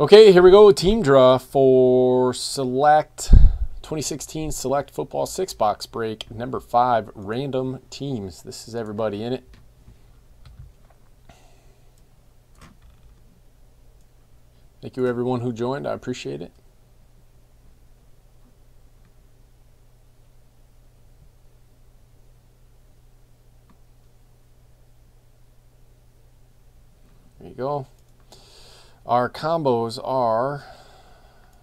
Okay, here we go. Team draw for select 2016 select football six box break number five random teams. This is everybody in it. Thank you everyone who joined. I appreciate it. There you go. Our combos are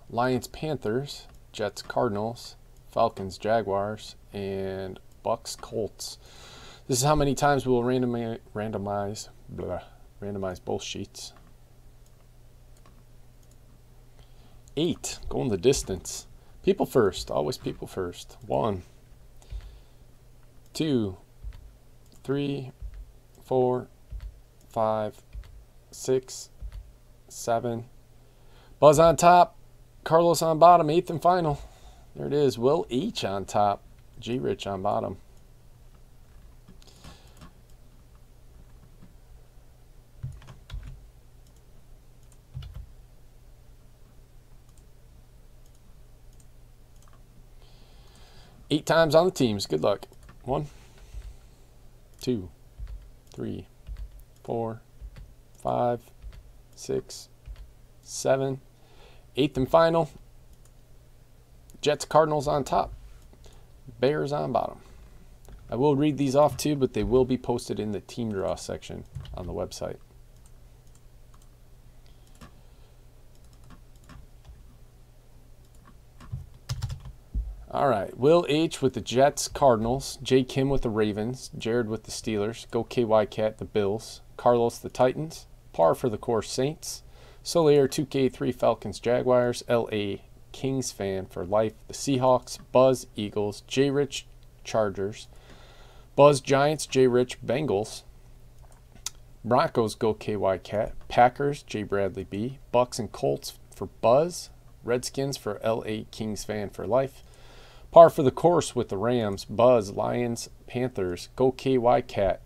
Lions Panthers, Jets Cardinals, Falcons Jaguars, and Bucs Colts. This is how many times we will randomize randomize blah, randomize both sheets. Eight, going the distance. People first, always people first. One, two, three, four, five, six, seven. Buzz on top, Carlos on bottom, eighth and final. There it is. Will H on top, G Rich on bottom. Eight times on the teams. Good luck. One, two, three, four, five, six, seven, eighth and final. Jets Cardinals on top, Bears on bottom. I will read these off too, but they will be posted in the team draw section on the website. All right. Will H with the Jets, Cardinals. J. Kim with the Ravens. Jared with the Steelers. Go KY Cat, the Bills. Carlos, the Titans. Par for the course, Saints. Solier, 2K3 Falcons, Jaguars. LA, Kings fan for life. The Seahawks. Buzz, Eagles. J. Rich, Chargers. Buzz, Giants. J. Rich, Bengals. Broncos, Go KY Cat. Packers, J. Bradley B. Bucs and Colts for Buzz. Redskins for LA Kings fan for life. Par for the course with the Rams, Buzz, Lions, Panthers, go KY Cat,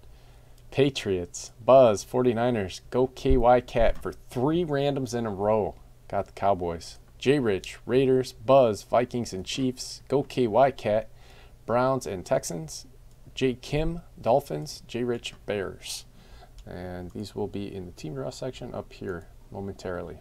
Patriots, Buzz, 49ers, go KY Cat for three randoms in a row. Got the Cowboys. J Rich, Raiders, Buzz, Vikings and Chiefs, go KY Cat, Browns and Texans, J Kim, Dolphins, J Rich, Bears. And these will be in the team draw section up here momentarily.